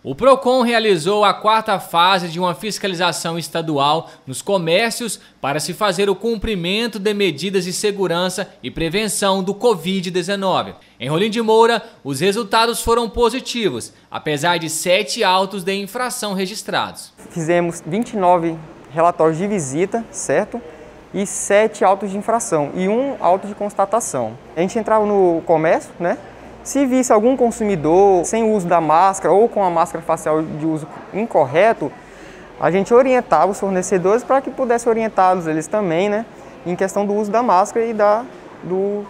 O PROCON realizou a quarta fase de uma fiscalização estadual nos comércios para se fazer o cumprimento de medidas de segurança e prevenção do Covid-19. Em Rolim de Moura, os resultados foram positivos, apesar de sete autos de infração registrados. Fizemos 29 relatórios de visita, certo? E sete autos de infração e um auto de constatação. A gente entrava no comércio, né? Se visse algum consumidor sem uso da máscara ou com a máscara facial de uso incorreto, a gente orientava os fornecedores para que pudesse orientá-los eles também, né, em questão do uso da máscara e da, do,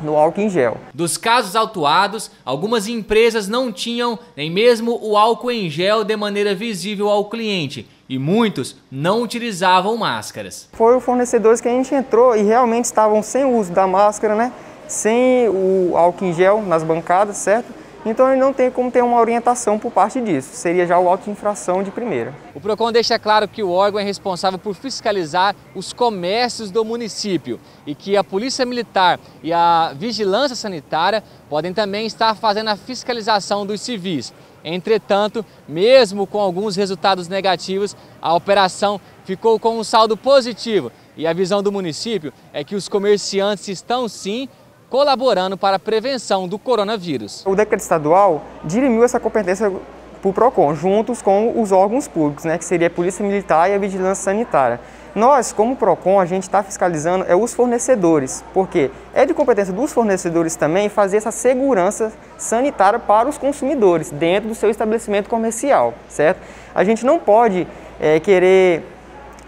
do álcool em gel. Dos casos autuados, algumas empresas não tinham nem mesmo o álcool em gel de maneira visível ao cliente e muitos não utilizavam máscaras. Foi os fornecedores que a gente entrou e realmente estavam sem o uso da máscara, né? Sem o álcool em gel nas bancadas, certo? Então ele não tem como ter uma orientação por parte disso, seria já o auto infração de primeira. O PROCON deixa claro que o órgão é responsável por fiscalizar os comércios do município e que a Polícia Militar e a Vigilância Sanitária podem também estar fazendo a fiscalização dos civis. Entretanto, mesmo com alguns resultados negativos, a operação ficou com um saldo positivo e a visão do município é que os comerciantes estão sim colaborando para a prevenção do coronavírus. O decreto estadual dirimiu essa competência para o PROCON, juntos com os órgãos públicos, né, que seria a Polícia Militar e a Vigilância Sanitária. Nós, como PROCON, a gente está fiscalizando é os fornecedores, porque é de competência dos fornecedores também fazer essa segurança sanitária para os consumidores dentro do seu estabelecimento comercial, certo? A gente não pode é, querer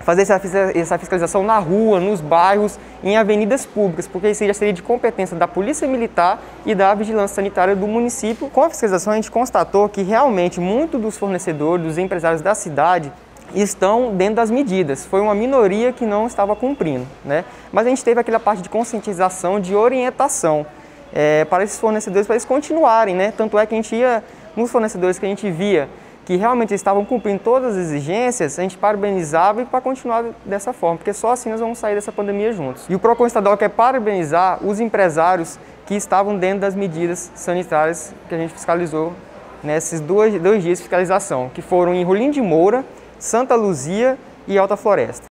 fazer essa fiscalização na rua, nos bairros, em avenidas públicas, porque isso já seria de competência da Polícia Militar e da Vigilância Sanitária do município. Com a fiscalização, a gente constatou que realmente muitos dos fornecedores, dos empresários da cidade, estão dentro das medidas. Foi uma minoria que não estava cumprindo, né? Mas a gente teve aquela parte de conscientização, de orientação é, para esses fornecedores, para eles continuarem, né? Tanto é que a gente ia nos fornecedores que a gente via que realmente estavam cumprindo todas as exigências, a gente parabenizava e para continuar dessa forma, porque só assim nós vamos sair dessa pandemia juntos. E o PROCON estadual quer parabenizar os empresários que estavam dentro das medidas sanitárias que a gente fiscalizou nesses dois, dois dias de fiscalização, que foram em Rolim de Moura, Santa Luzia e Alta Floresta.